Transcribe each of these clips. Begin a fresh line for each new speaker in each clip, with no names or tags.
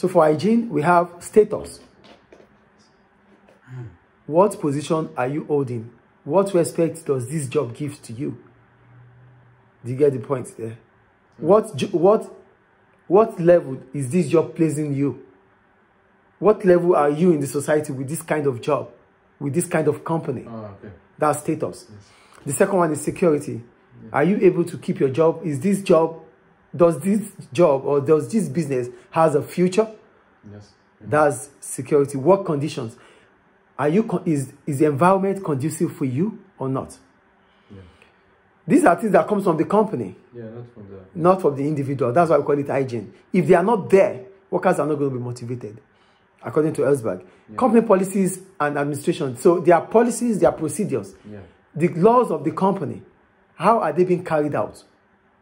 So for hygiene, we have status. What position are you holding? What respect does this job give to you? Do you get the point there? What what what level is this job placing you? What level are you in the society with this kind of job, with this kind of company?
Ah, okay.
That's status. The second one is security. Are you able to keep your job? Is this job, does this job or does this business has a future?
Yes.
That's security. Work conditions. Are you is is the environment conducive for you or not?
Yeah.
These are things that comes from the company,
Yeah, not from the.
not from the individual. That's why we call it hygiene. If they are not there, workers are not going to be motivated, according to Herzberg. Company policies and administration. So there are policies, there are procedures.
Yeah.
the laws of the company, how are they being carried out?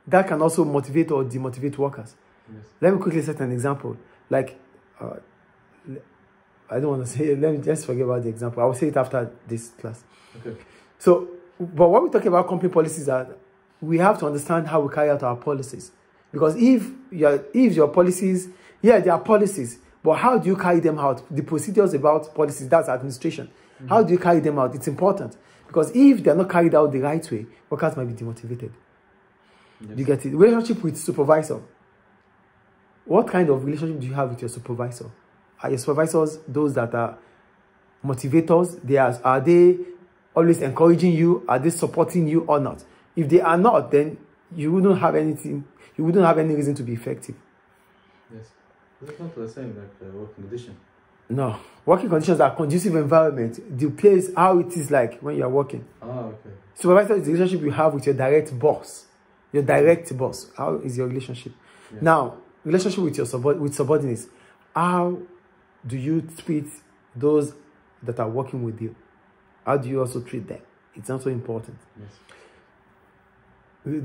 That can also motivate or demotivate workers.
Yes.
Let me quickly set an example. Like, uh, I don't want to say. Let me just forget about the example. I will say it after this class.
Okay.
So, but when we talk about company policies, are we have to understand how we carry out our policies. Because if your if your policies, yeah, there are policies, but how do you carry them out? The procedures about policies, that's administration. How do you carry them out? It's important. Because if they're not carried out the right way, workers might be demotivated.
Yes.
You get it? Relationship with supervisor. What kind of relationship do you have with your supervisor? Are your supervisors those that are motivators? They are, are they always encouraging you? Are they supporting you or not? If they are not, then you wouldn't have anything, you wouldn't have any reason to be effective.
Yes. That's not the same like the work condition.
No. Working conditions are conducive environment. The place, how it is like when you are working.
Ah, okay.
Supervisor is the relationship you have with your direct boss. Your direct boss. How is your relationship?
Yeah.
Now, relationship with your subord- with subordinates. How do you treat those that are working with you? How do you also treat them? It's also important.
Yes.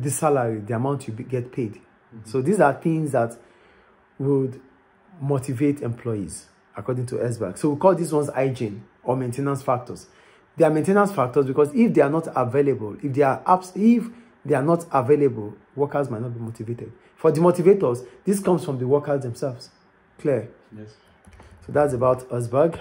The salary, the amount you be- get paid. Mm-hmm. So these are things that would motivate employees, according to SBAC. So we call these ones hygiene or maintenance factors. They are maintenance factors because if they are not available, if they are abs- if they are not available, workers might not be motivated. For the motivators, this comes from the workers themselves. Clear.
Yes.
So that's about Usberg.